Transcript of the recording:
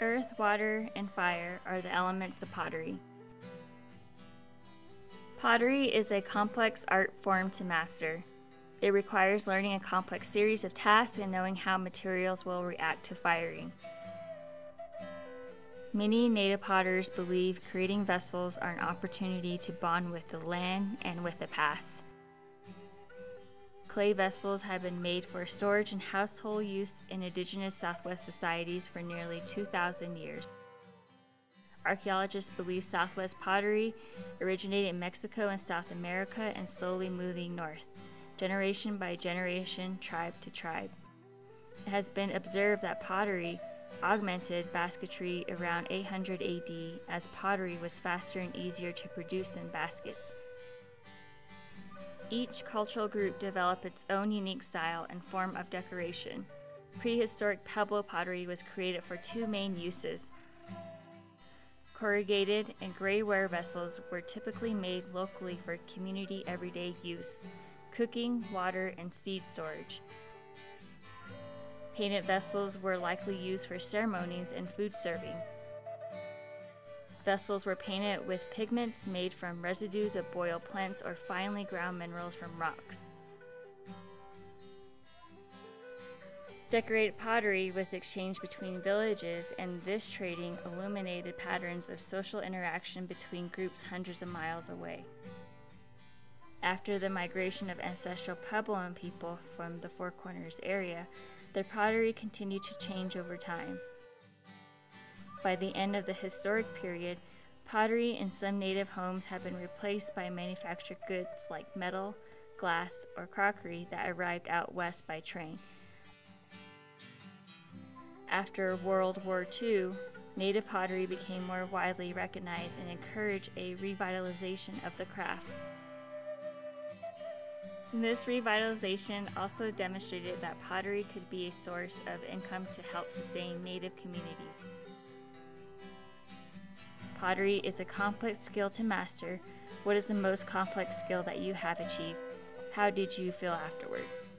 Earth, water, and fire are the elements of pottery. Pottery is a complex art form to master. It requires learning a complex series of tasks and knowing how materials will react to firing. Many native potters believe creating vessels are an opportunity to bond with the land and with the past. Clay vessels have been made for storage and household use in indigenous Southwest societies for nearly 2,000 years. Archaeologists believe Southwest pottery originated in Mexico and South America and slowly moving north, generation by generation, tribe to tribe. It has been observed that pottery augmented basketry around 800 AD as pottery was faster and easier to produce than baskets. Each cultural group developed its own unique style and form of decoration. Prehistoric Pueblo pottery was created for two main uses. Corrugated and gray ware vessels were typically made locally for community everyday use, cooking, water, and seed storage. Painted vessels were likely used for ceremonies and food serving. Vessels were painted with pigments made from residues of boiled plants or finely ground minerals from rocks. Decorated pottery was exchanged between villages, and this trading illuminated patterns of social interaction between groups hundreds of miles away. After the migration of ancestral Puebloan people from the Four Corners area, their pottery continued to change over time. By the end of the historic period, pottery in some native homes had been replaced by manufactured goods like metal, glass, or crockery that arrived out west by train. After World War II, native pottery became more widely recognized and encouraged a revitalization of the craft. This revitalization also demonstrated that pottery could be a source of income to help sustain native communities. Pottery is a complex skill to master. What is the most complex skill that you have achieved? How did you feel afterwards?